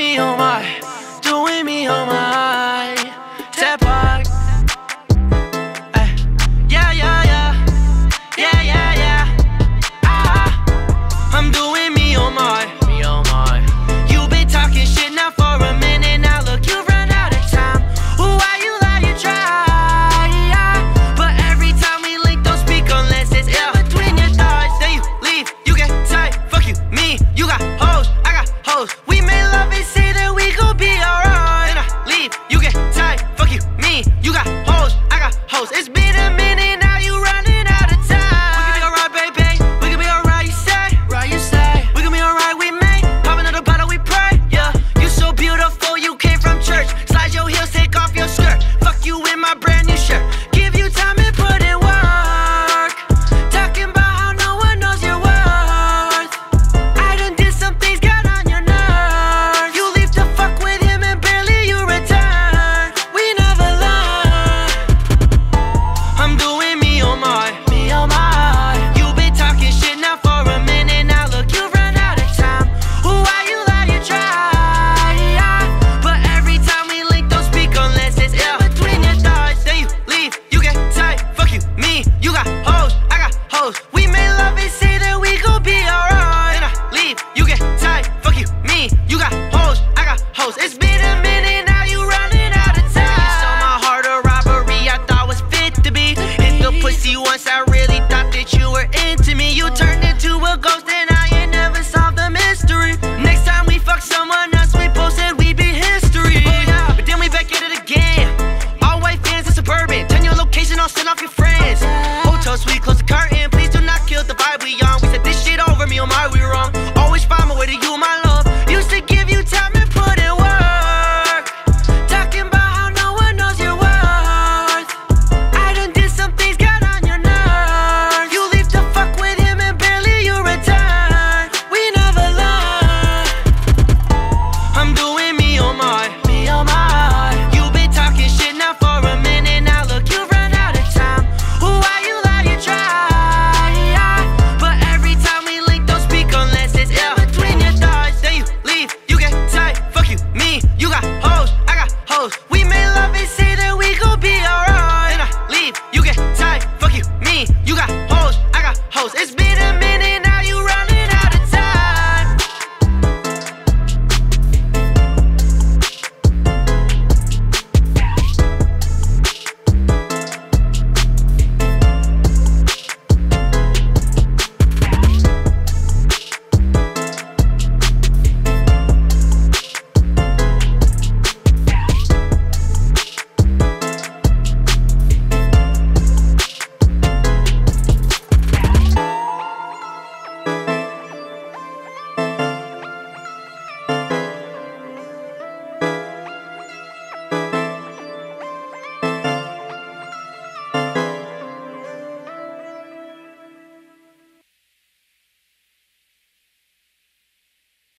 me on my, lucky.